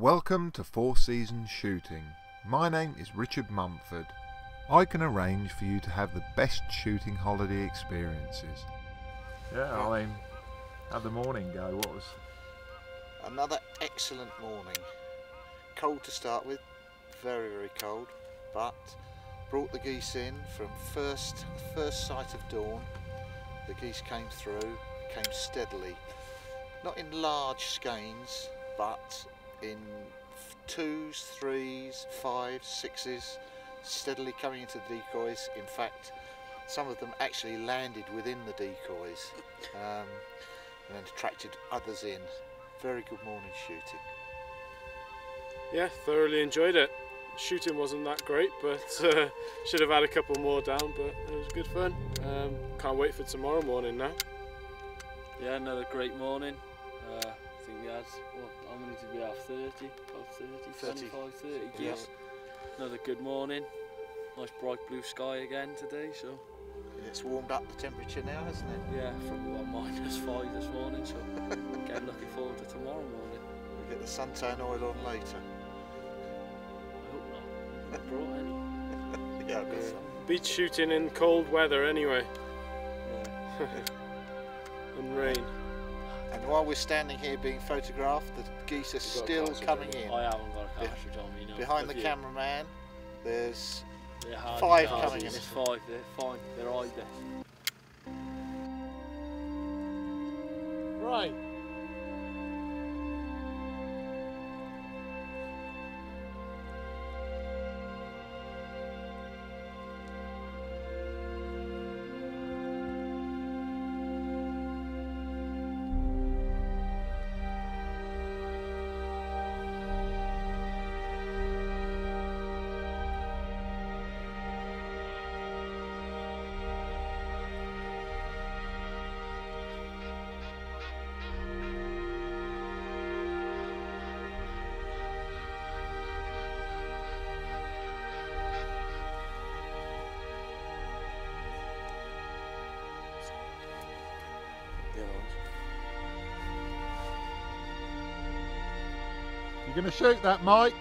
Welcome to Four Seasons Shooting. My name is Richard Mumford. I can arrange for you to have the best shooting holiday experiences. Yeah, I mean, how'd the morning go? What was. Another excellent morning. Cold to start with, very very cold, but brought the geese in from first first sight of dawn. The geese came through, came steadily, not in large skeins, but in twos, threes, fives, sixes, steadily coming into the decoys. In fact, some of them actually landed within the decoys um, and then attracted others in. Very good morning shooting. Yeah, thoroughly enjoyed it. Shooting wasn't that great, but uh, should have had a couple more down, but it was good fun. Um, can't wait for tomorrow morning now. Yeah, another great morning. Uh, I think we had, what, how many did we have? 30? About 30, 30. 25, 30 Yeah. geese. Another good morning. Nice bright blue sky again today, so It's warmed up the temperature now, hasn't it? yeah, from what, minus 5 this morning, so again looking forward to tomorrow morning. We'll get the suntan oil on later. I hope not. Not brought any. Yeah, I've got Yeah. some. Beach shooting in cold weather anyway, Yeah. and rain. And while we're standing here being photographed, the geese are still coming in. I haven't got a cartridge on me, no. Behind the Have you? cameraman, there's Five cards. coming in. There's five, they're fine, they're either. Right. You gonna shoot that, Mike?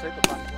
Take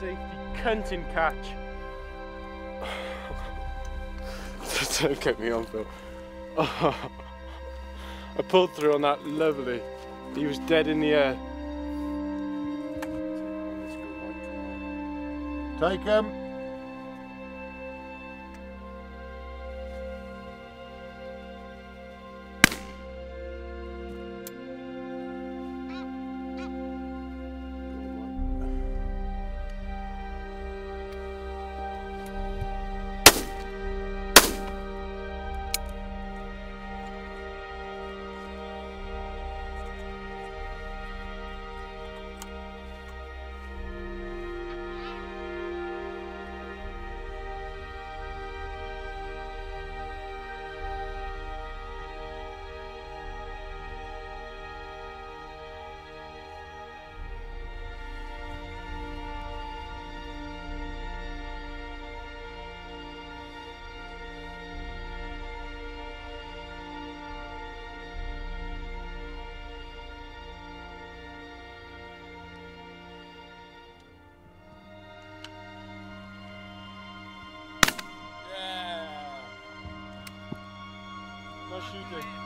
safety cunting catch. Don't get me on, Phil. I pulled through on that lovely. He was dead in the air. Take him. Nice shooting.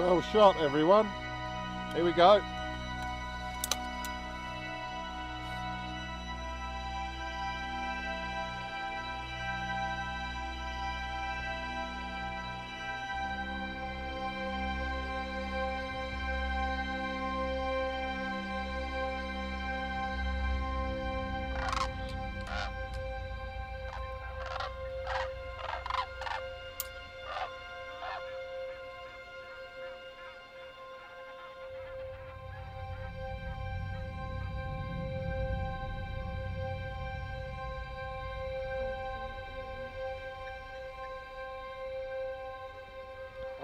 Well shot, everyone. Here we go.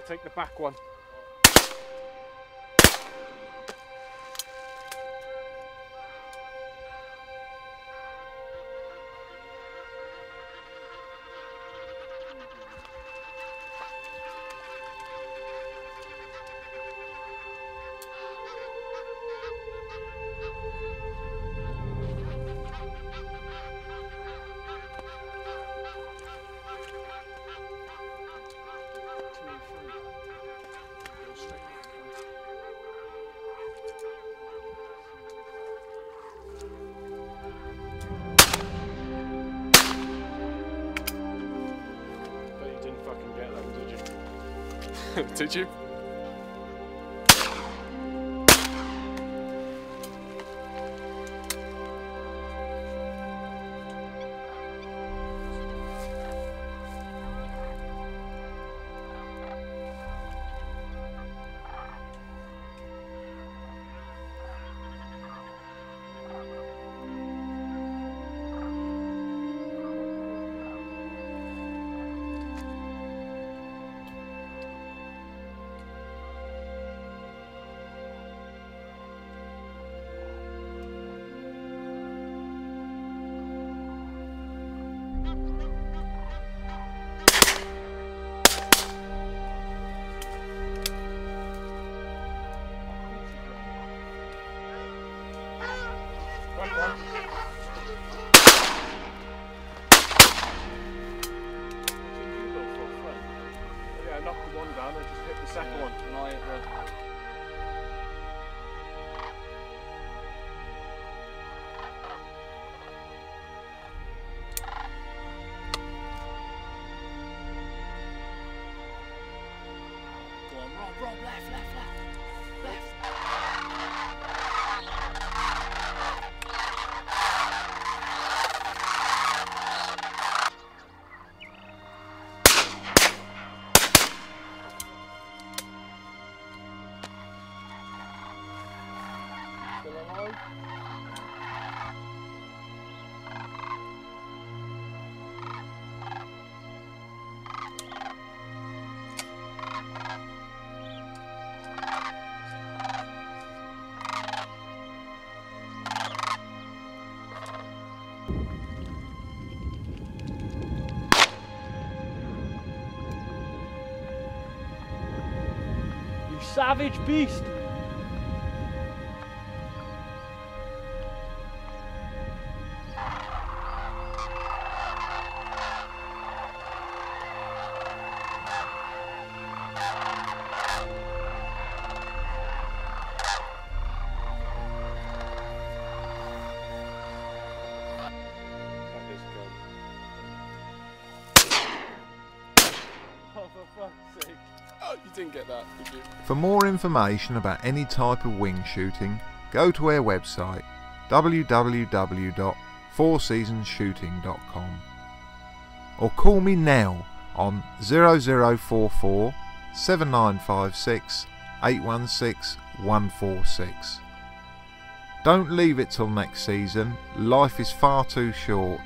Take the back one. did you? savage beast. Didn't get that, did you? For more information about any type of wing shooting, go to our website www.fourseasonsshooting.com or call me now on 0044 7956 816 146. Don't leave it till next season, life is far too short.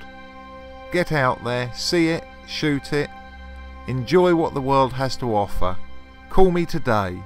Get out there, see it, shoot it, enjoy what the world has to offer. Call me today